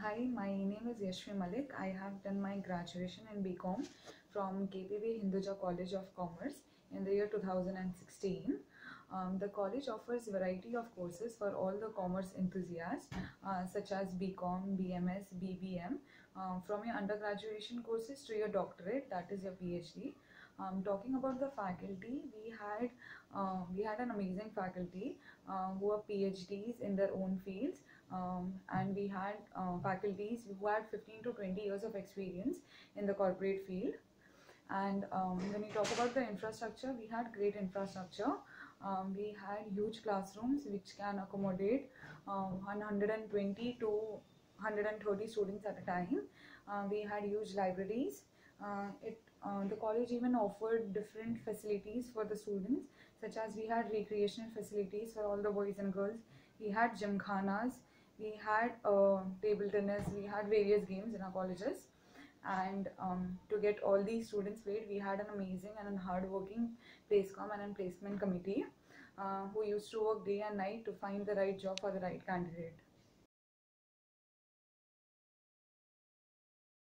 Hi, my name is Yashvi Malik. I have done my graduation in BCom from KPB Hinduja College of Commerce in the year 2016. Um, the college offers variety of courses for all the commerce enthusiasts uh, such as BCom, BMS, BBM. Uh, from your undergraduate courses to your doctorate, that is your PhD. Um, talking about the faculty, we had uh, we had an amazing faculty uh, who are PhDs in their own fields, um, and we had uh, faculties who had 15 to 20 years of experience in the corporate field. And um, when we talk about the infrastructure, we had great infrastructure. Um, we had huge classrooms which can accommodate um, 120 to 130 students at a time. Uh, we had huge libraries. Uh, it uh, the college even offered different facilities for the students, such as we had recreational facilities for all the boys and girls. We had gymkhanas, we had uh, table tennis, we had various games in our colleges. And um, to get all these students paid, we had an amazing and a hardworking placecom and placement committee uh, who used to work day and night to find the right job for the right candidate.